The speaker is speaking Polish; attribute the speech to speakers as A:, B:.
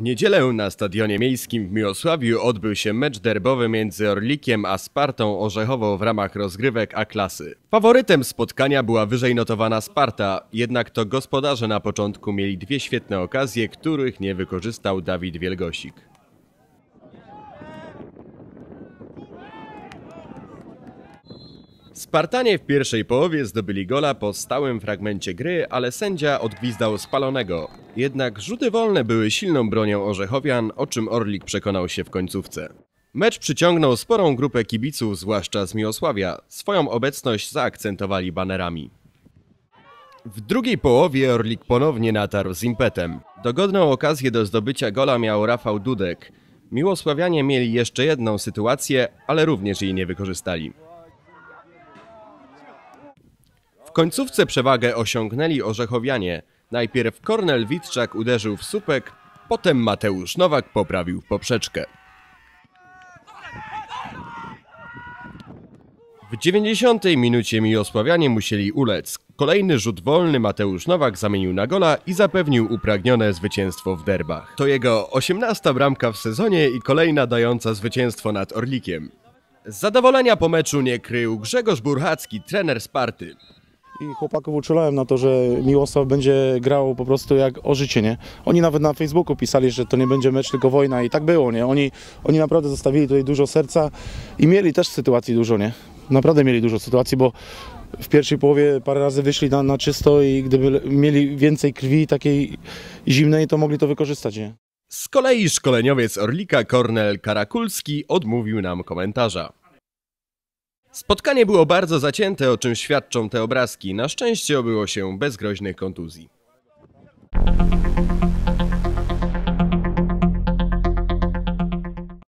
A: W niedzielę na stadionie miejskim w Miłosławiu odbył się mecz derbowy między Orlikiem a Spartą Orzechową w ramach rozgrywek A-klasy. Faworytem spotkania była wyżej notowana Sparta, jednak to gospodarze na początku mieli dwie świetne okazje, których nie wykorzystał Dawid Wielgosik. Spartanie w pierwszej połowie zdobyli gola po stałym fragmencie gry, ale sędzia odgwizdał spalonego. Jednak rzuty wolne były silną bronią Orzechowian, o czym Orlik przekonał się w końcówce. Mecz przyciągnął sporą grupę kibiców, zwłaszcza z Miłosławia. Swoją obecność zaakcentowali banerami. W drugiej połowie Orlik ponownie natarł z impetem. Dogodną okazję do zdobycia gola miał Rafał Dudek. Miłosławianie mieli jeszcze jedną sytuację, ale również jej nie wykorzystali. W końcówce przewagę osiągnęli Orzechowianie. Najpierw Kornel Witczak uderzył w słupek, potem Mateusz Nowak poprawił poprzeczkę. W 90 minucie Miłosławianie musieli ulec. Kolejny rzut wolny Mateusz Nowak zamienił na gola i zapewnił upragnione zwycięstwo w derbach. To jego 18 bramka w sezonie i kolejna dająca zwycięstwo nad Orlikiem. Z zadowolenia po meczu nie krył Grzegorz Burchacki, trener Sparty.
B: I chłopaków uczulałem na to, że Miłosław będzie grał po prostu jak o życie, nie? Oni nawet na Facebooku pisali, że to nie będzie mecz, tylko wojna i tak było, nie? Oni, oni naprawdę zostawili tutaj dużo serca i mieli też sytuacji dużo, nie? Naprawdę mieli dużo sytuacji, bo w pierwszej połowie parę razy wyszli na, na czysto i gdyby mieli więcej krwi takiej zimnej, to mogli to wykorzystać, nie?
A: Z kolei szkoleniowiec Orlika Kornel Karakulski odmówił nam komentarza. Spotkanie było bardzo zacięte, o czym świadczą te obrazki. Na szczęście obyło się bez groźnych kontuzji.